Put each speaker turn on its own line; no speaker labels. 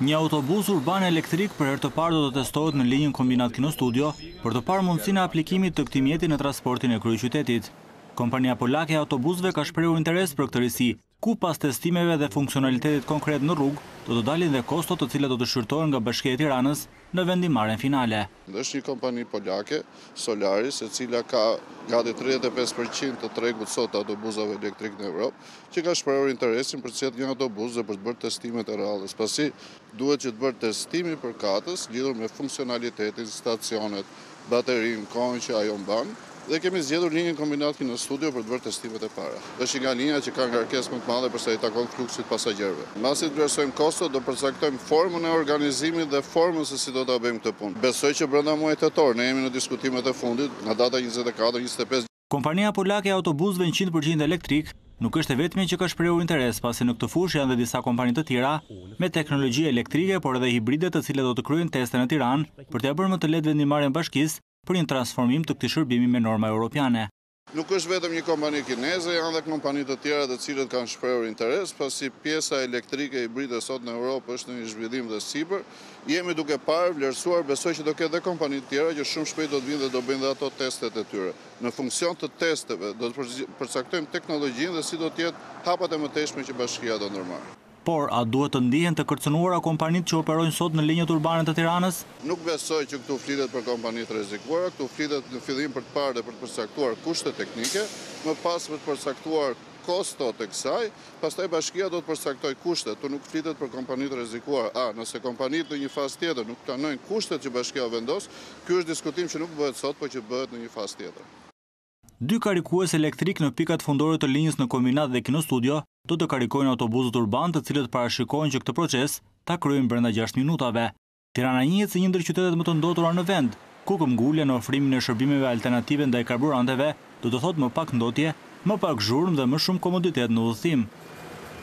Një autobus urban elektrik për herë të parë do të testohet në linjën Kombinat Kinostudio për të parë mundësinë e aplikimit të këtij mjeti në transportin e kryeqytetit. Kompania polake e autobusëve ka shprehur interes për këtë risi, ku pas testimeve dhe funksionalitetit konkret në rrugë, do të dalin dhe kostot të cilat do të shqyrtohen nga Bashkia e Tiranës në vendimmarrjen finale.
Është një kompani polake, Solaris, e cila ka gati tridhjetë e pesë për qind të tregut sot të autobuzave elektrikë në Evropë, që ka shprehur interesin për të sjellë një autobuz dhe për të bërë testimet e radhës, pasi duhet që të bëhet testimi përkatës lidhur me funksionalitetin, stacionet, baterinë, kohën që ajo mban dhe kemi zgjedhur linjën Kombinat Kinostudio për të bërë testimet e para. Është një nga linjat që ka ngarkesë më të madhe për sa i takon fluksit të pasagjerëve. Mbasi të vlerësojmë kostot, do përcaktojmë formën e organizimit dhe formën se si do ta bëjmë këtë punë. Besoj që brenda muajit tetor, ne jemi në diskutimet e fundit, nga data njëzet e katër, njëzet e pesë,
Kompania polake e autobusëve njëqind për qind elektrik nuk është e vetmja që ka shprehur interes, pasi në këtë fushë janë dhe disa kompani të tjera me teknologji elektrike, por edhe hibride të cilat do të kryejnë teste në Tiranë për t'ia bërë më të lehtë vendimmarrjen bashkisë për një transformim të këtij shërbimi me norma europiane.
Nuk është vetëm një kompani kineze, janë dhe kompani të tjera të cilët kanë shprehur interes, pasi pjesa elektrike hibride sot në Europë është në një zhvillim dhe sipër. Jemi duke parë, vlerësuar, besoj që do ketë dhe kompani të tjera që shumë shpejt do të vijnë dhe do bëjnë dhe ato testet e tyre. Në funksion të testeve, do të përcaktojmë teknologjinë dhe si do të jetë hapat e mëtejshme që bashkia do ndërmarrë.
Por, a duhet të ndihen të kërcënuara kompanitë që operojnë sot në linjët urbane të Tiranës?
Nuk besoj që këtu flitet për kompani të rrezikuara, këtu flitet në fillim për të parë dhe për të përcaktuar kushtet teknike, më pas për të përcaktuar kostot e kësaj, Pastaj Bashkia do të përcaktojë kushtet, por nuk flitet për kompani të rrezikuara. A, nëse kompanitë në një fazë tjetër nuk pranojnë kushtet që Bashkia u vendos, ky është diskutim që nuk bëhet sot, por që bëhet në një fazë tjetër.
Dy karikues elektrikë në pikat fundore të linjës në Kombinat dhe Kinostudio do të karikojnë autobuzët urbanë të cilët parashikohen që këtë proces ta kryejnë brenda gjashtë minutave. Tirana njihet si një ndër qytetet më të ndotura në vend, ku këmbëngulja në ofrimin e shërbimeve alternative ndaj karburanteve do të thotë më pak ndotje, më pak zhurmë dhe më shumë komoditet në udhëtim.